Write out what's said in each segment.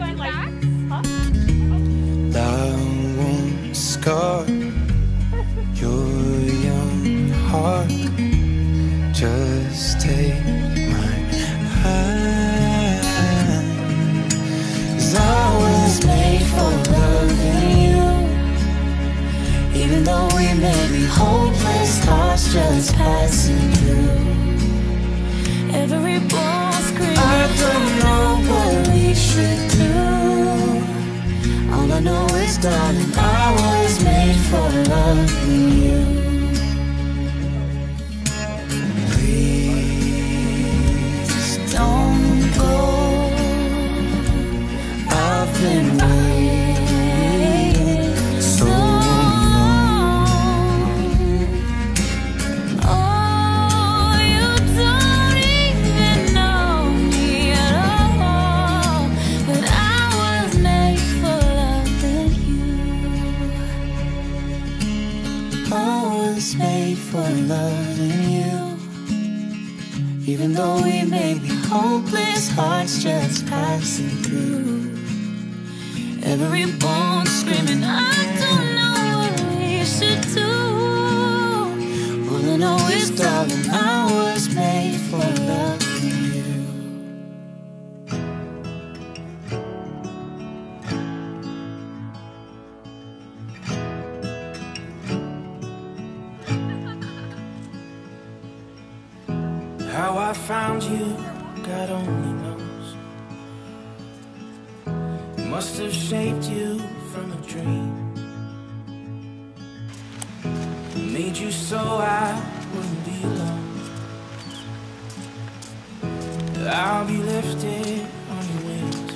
what kind like huh? I won't scar your young heart. Just take my hand. 'Cause I was made for loving you. Even though we may be hopeless, hearts just passing through. Every bone screaming, I don't know what we should do. All I know is, darling, I was made for loving you. Even though we may be hopeless, hearts just passing through. Every bone screaming, I don't know must have shaped you from a dream. Made you so I wouldn't be alone. I'll be lifted on your wings.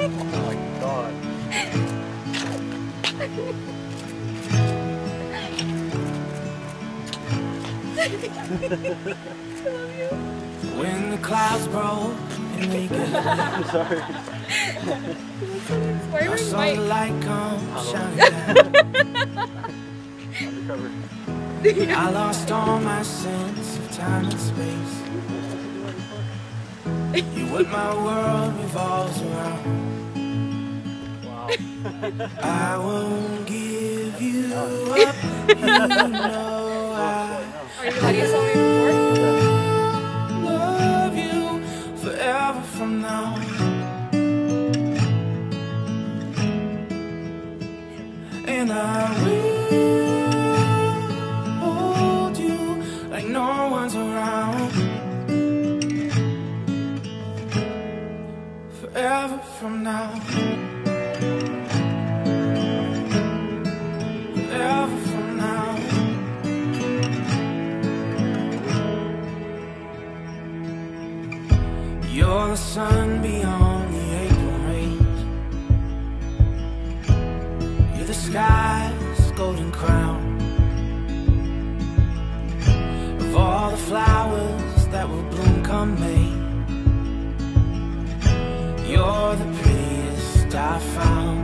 Oh my God! When the clouds broke we get Why are you light come shining. I lost all my sense of time and space. You what my world revolves around. I won't give you up. You know I Are you now. And I will the prettiest I found.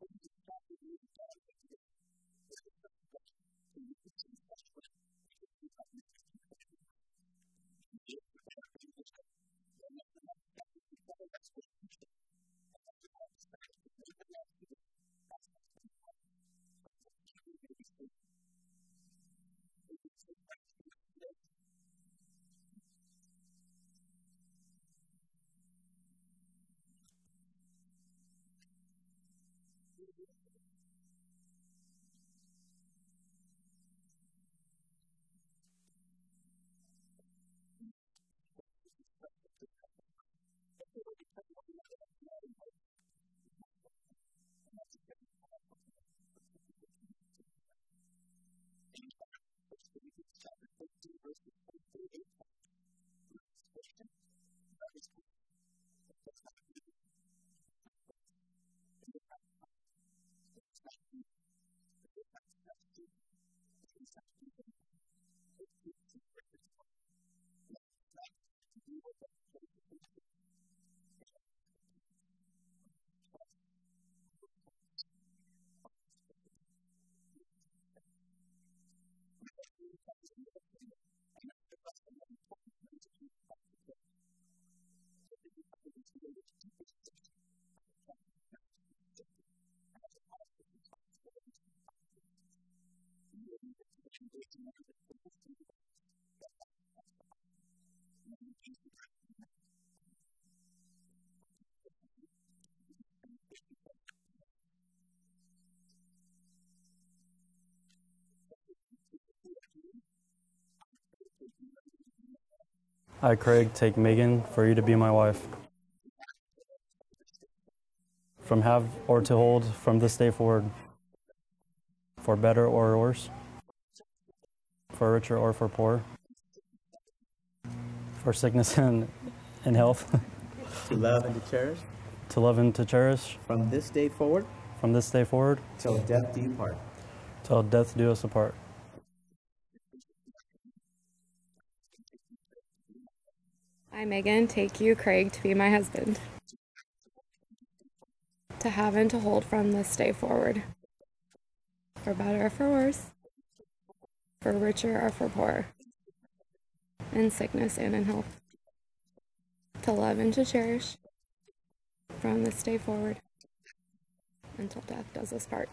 Corinthians chapter 3, I, Craig, take Meghan for you to be my wife. From have or to hold from this day forward, for better or worse, for richer or for poor, for sickness and, and health, to love and to cherish? To love and to cherish. From this day forward? From this day forward. Till death do you part. till death do us apart. I, Meghan, take you, Craig, to be my husband. To have and to hold from this day forward. For better or for worse. For richer or for poor. In sickness and in health. To love and to cherish. From this day forward. Until death does us part.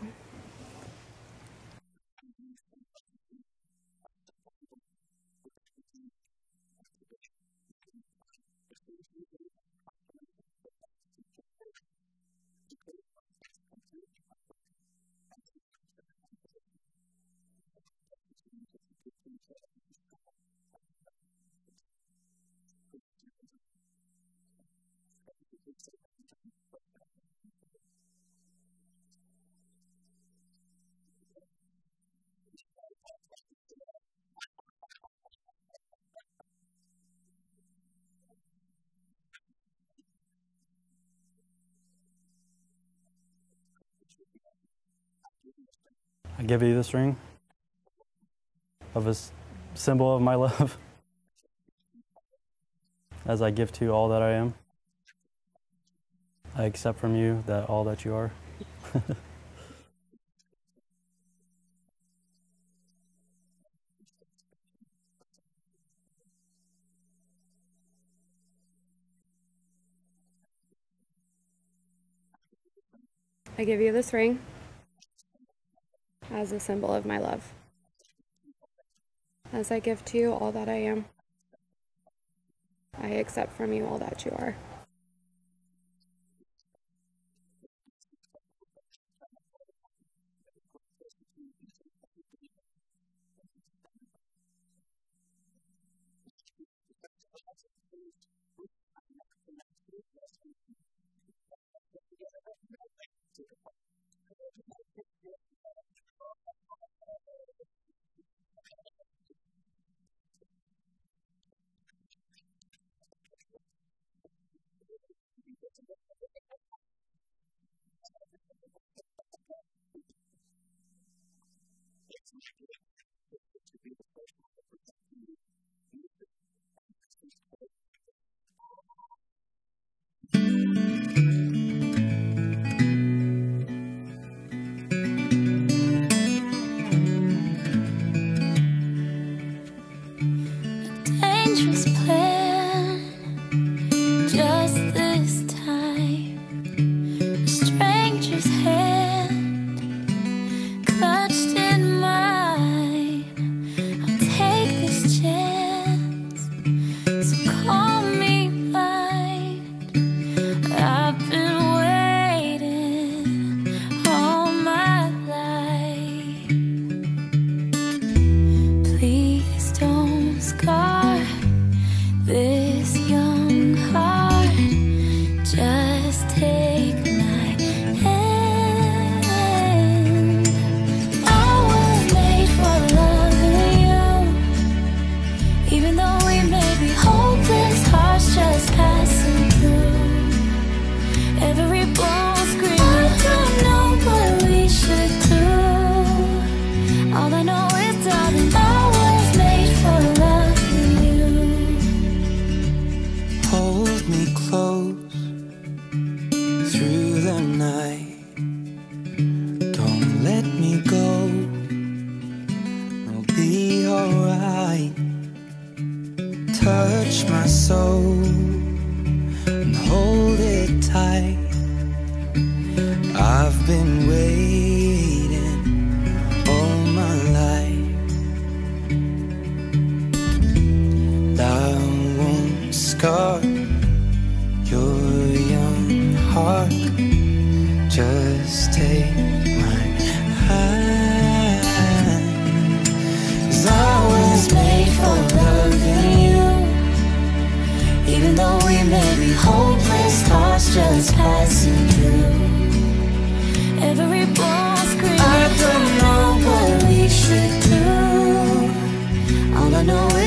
I give you this ring of a symbol of my love as I give to you all that I am. I accept from you that all that you are. I give you this ring as a symbol of my love. As I give to you all that I am, I accept from you all that you are. I've been waiting.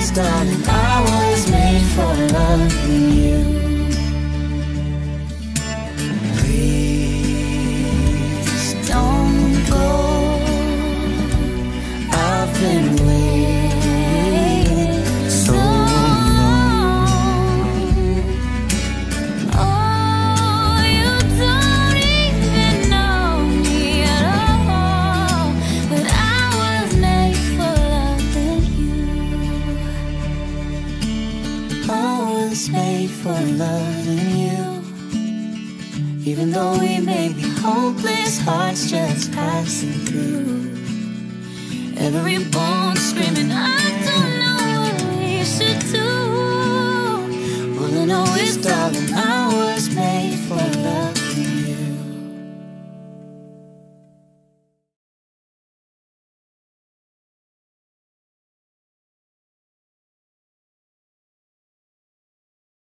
darling. was made for loving you. Even though we may be hopeless, hearts just passing through. Every bone screaming, I don't know what we should do. All I know is, darling, I will.